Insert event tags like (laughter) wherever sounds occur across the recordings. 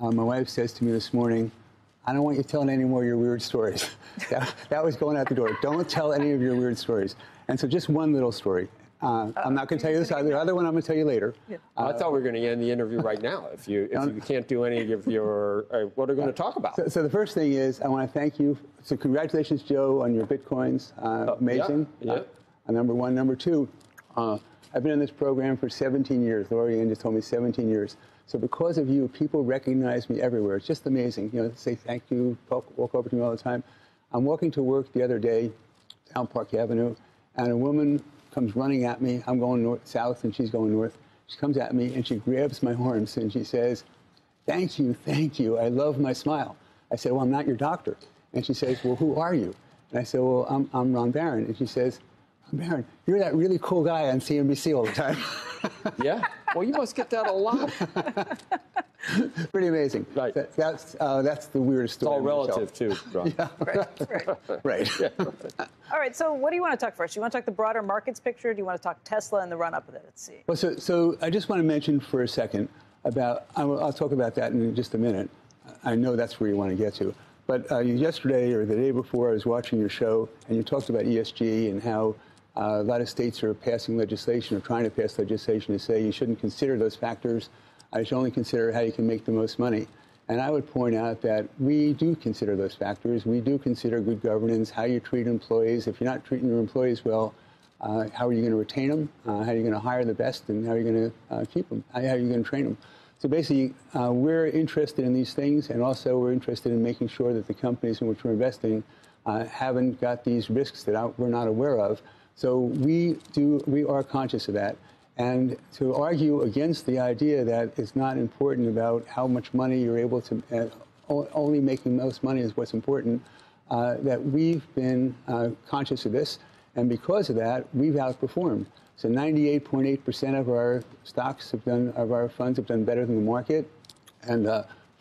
uh, my wife says to me this morning, I don't want you telling any more of your weird stories. (laughs) that, that, was going out the door. Don't tell any of your weird stories. And so, just one little story. Uh, I'm not going to tell you this. either. The other one I'm going to tell you later. Yeah. Uh, I thought we were going to end the interview right now. If you if you can't do any of your uh, what are we going to talk about? So, so, the first thing is I want to thank you. So congratulations, Joe, on your bitcoins. Uh, oh, amazing. Yeah. yeah. Uh, number one. Number two. Uh, I've been in this program for 17 years. Lori Ann just told me 17 years. So because of you, people recognize me everywhere. It's just amazing. You know, say thank you, walk over to me all the time. I'm walking to work the other day down Park Avenue, and a woman comes running at me. I'm going north, south, and she's going north. She comes at me and she grabs my arms and she says, "Thank you, thank you. I love my smile." I said, "Well, I'm not your doctor." And she says, "Well, who are you?" And I said, "Well, I'm, I'm Ron Baron." And she says, "Baron, you're that really cool guy on CNBC all the time." (laughs) yeah. Well, you must get that a lot. (laughs) Pretty amazing. Right. That, that's uh, that's the weirdest story. It's all relative too, (laughs) Ron. Yeah. Right. Right. right. Yeah. all right. So, what do you want to talk first? Do you want to talk the broader markets picture? do you want to talk Tesla and the run up of it? Let's see. Well, so so I just want to mention for a second about I'll, I'll talk about that in just a minute. I know that's where you want to get to. But uh, yesterday or the day before, I was watching your show, and you talked about ESG and how uh, a lot of states are passing legislation or trying to pass legislation to say you shouldn't consider those factors. I should only consider how you can make the most money. And I would point out that we do consider those factors. We do consider good governance, how you treat employees. If you're not treating your employees well, uh, how are you going to retain them? Uh, how are you going to hire the best? And how are you going to uh, keep them? How are you going to train them? So basically, uh, we're interested in these things, and also we're interested in making sure that the companies in which we're investing uh, haven't got these risks that we're not aware of. So we do, we are conscious of that. And to argue against the idea that it's not important about how much money you're able to, uh, only making most money is what's important, uh, that we've been uh, conscious of this. And because of that, we've outperformed. So 98.8% of our stocks have done, of our funds have done better than the market. And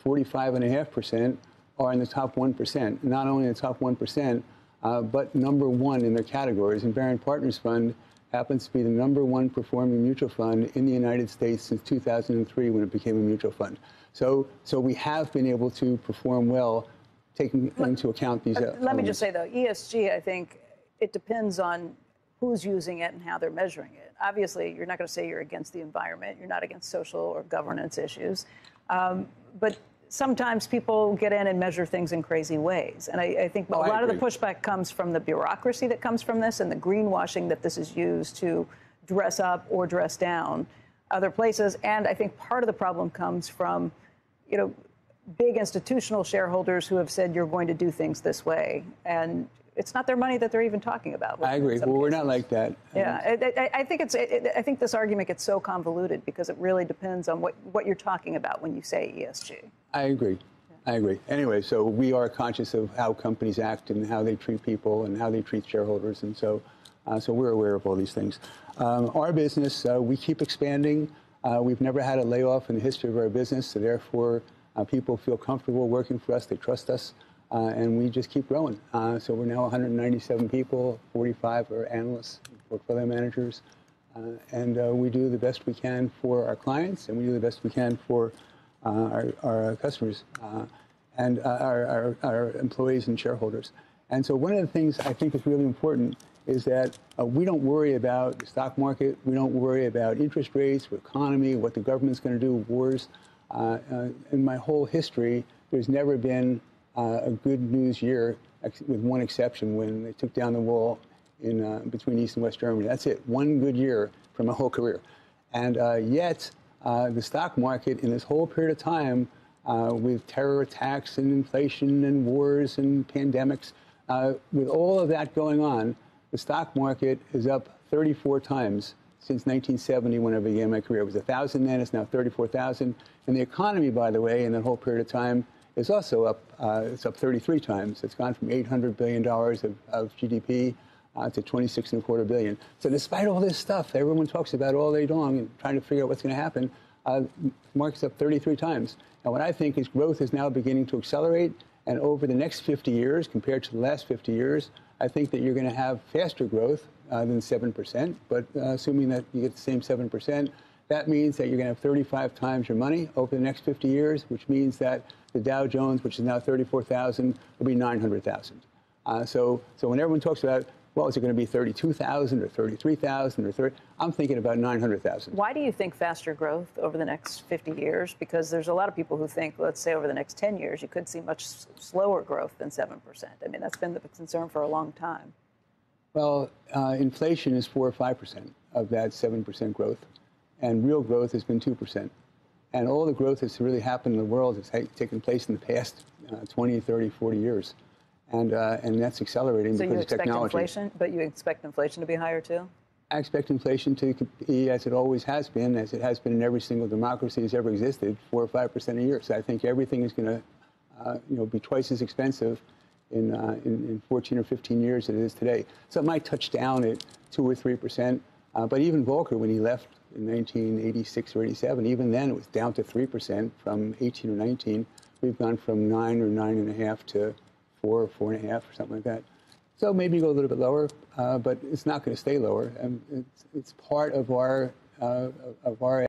45.5% uh, are in the top 1%. Not only in the top 1%, uh, but number one in their categories. And Baron Partners Fund happens to be the number one performing mutual fund in the United States since 2003 when it became a mutual fund. So, so we have been able to perform well, taking let, into account these. Uh, let me just say though, ESG, I think it depends on who's using it and how they're measuring it. Obviously, you're not going to say you're against the environment, you're not against social or governance issues, um, but sometimes people get in and measure things in crazy ways. And I, I think oh, a lot of the pushback comes from the bureaucracy that comes from this and the greenwashing that this is used to dress up or dress down other places. And I think part of the problem comes from, you know, big institutional shareholders who have said you're going to do things this way. And it's not their money that they're even talking about. I agree. Well, cases. we're not like that. Yeah, I, I think it's. I think this argument gets so convoluted because it really depends on what what you're talking about when you say ESG. I agree. I agree. Anyway, so we are conscious of how companies act and how they treat people and how they treat shareholders, and so uh, so we're aware of all these things. Um, our business, uh, we keep expanding. Uh, we've never had a layoff in the history of our business, so therefore uh, people feel comfortable working for us. They trust us. Uh, and we just keep growing. Uh, so we're now 197 people, 45 are analysts, portfolio managers, and we do the best we can for our clients, and we do the best we can for our, our, customers uh, and our, our, our, employees and shareholders. And so one of the things I think is really important is that we don't worry about the stock market, we don't worry about interest rates, economy, what the government's going to do, wars. in my whole history, there's never been uh, a good news year, with one exception, when they took down the wall in uh, between East and West Germany. That's it. One good year from my whole career. And uh, yet, uh, the stock market in this whole period of time, uh, with terror attacks and inflation and wars and pandemics, uh, with all of that going on, the stock market is up 34 times since 1970 when I began my career. It was 1,000 then, it's now 34,000. And the economy, by the way, in that whole period of time, is also up. Uh, it's up 33 times. It's gone from 800 billion dollars of, of, GDP uh, to 26 and a quarter billion. So despite all this stuff everyone talks about all day long and trying to figure out what's going to happen, uh, market's up 33 times. And what I think is growth is now beginning to accelerate. And over the next 50 years, compared to the last 50 years, I think that you're going to have faster growth uh, than 7%. But uh, assuming that you get the same 7%, That means that you're going to have 35 times your money over the next 50 years, which means that the Dow Jones, which is now 34,000, will be 900,000. Uh, so, so when everyone talks about, well, is it going to be 32,000 or 33,000 or 30? I'm thinking about 900,000. Why do you think faster growth over the next 50 years? Because there's a lot of people who think, let's say over the next 10 years, you could see much slower growth than 7%. I mean, that's been the concern for a long time. Well, uh, inflation is 4 or 5% of that 7% growth, and real growth has been 2%. And all the growth that's really happened in the world has taken place in the past uh, 20, 30, 40 years. And, uh, and that's accelerating So because you of technology. inflation, but you expect inflation to be higher too? I expect inflation to be, as it always has been, as it has been in every single democracy that's ever existed, 4 or 5% a year. So I think everything is going to uh, you know, be twice as expensive in, uh, in, in 14 or 15 years than it is today. So it might touch down at 2 or 3%. Uh, but even Volcker, when he left in 1986 or 87, even then it was down to 3% from 18 or 19. We've gone from 9 or 9.5 to 4 or 4.5 or something like that. So maybe go a little bit lower, uh, but it's not going to stay lower. And it's, it's part of our, uh, of our